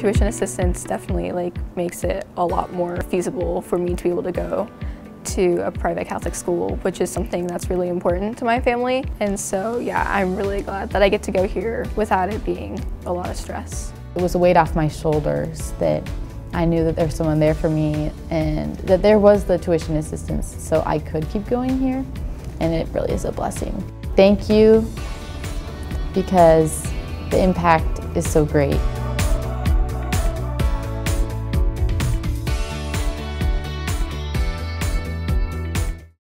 tuition assistance definitely like makes it a lot more feasible for me to be able to go to a private Catholic school, which is something that's really important to my family. And so, yeah, I'm really glad that I get to go here without it being a lot of stress. It was a weight off my shoulders that I knew that there's someone there for me and that there was the tuition assistance so I could keep going here and it really is a blessing. Thank you because the impact is so great.